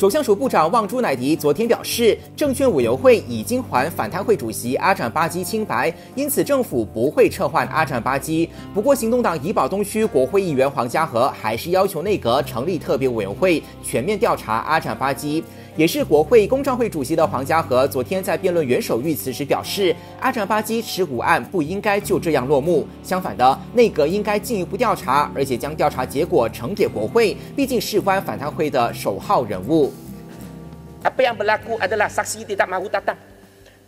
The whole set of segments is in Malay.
首相署部长旺朱乃迪昨天表示，证券委员会已经还反贪会主席阿展巴基清白，因此政府不会撤换阿展巴基。不过，行动党怡保东区国会议员黄家和还是要求内阁成立特别委员会，全面调查阿展巴基。也是国会公账会主席的黄家和昨天在辩论元首遇辞时表示，阿展巴基持股案不应该就这样落幕，相反的，内阁应该进一步调查，而且将调查结果呈给国会，毕竟事关反贪会的首号人物。Apa yang berlaku adalah saksi tidak mahu datang.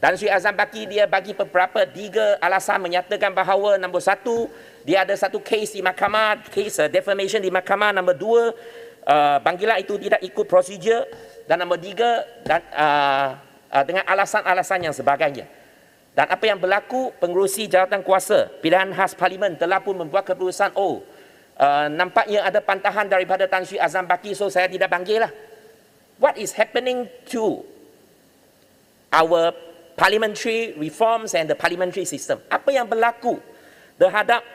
Dan Sri Azam Baki dia bagi beberapa tiga alasan menyatakan bahawa nombor satu, dia ada satu kes di mahkamah, kes uh, defamation di mahkamah. Nombor dua, uh, panggilan itu tidak ikut prosedur. Dan nombor tiga, dan, uh, uh, dengan alasan-alasan yang sebagainya. Dan apa yang berlaku, pengurusi jawatan kuasa pilihan khas parlimen telah pun membuat keputusan, oh, uh, nampaknya ada pantahan daripada Tan Sri Azam Baki, so saya tidak panggil lah what is happening to our parliamentary reforms and the parliamentary system. Apa yang berlaku terhadap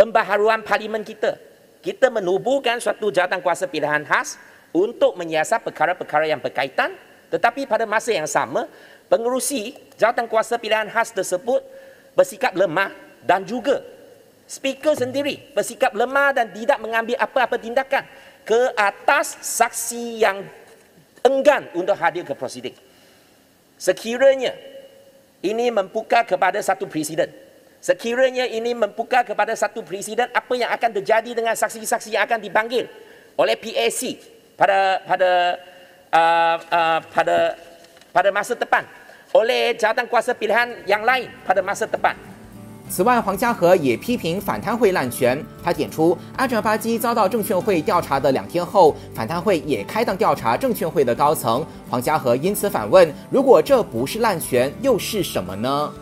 pembaharuan parlimen kita? Kita menubuhkan suatu jawatan kuasa pilihan khas untuk menyiasat perkara-perkara yang berkaitan tetapi pada masa yang sama pengerusi jawatan kuasa pilihan khas tersebut bersikap lemah dan juga speaker sendiri bersikap lemah dan tidak mengambil apa-apa tindakan ke atas saksi yang enggan untuk hadir ke prosiding. Sekiranya ini membuka kepada satu presiden. Sekiranya ini membuka kepada satu presiden apa yang akan terjadi dengan saksi-saksi yang akan dipanggil oleh PAC pada pada uh, uh, pada pada masa depan oleh jawatan kuasa pilihan yang lain pada masa depan. 此外，黄家和也批评反贪会滥权。他点出，阿扎巴基遭到证券会调查的两天后，反贪会也开档调查证券会的高层。黄家和因此反问：如果这不是滥权，又是什么呢？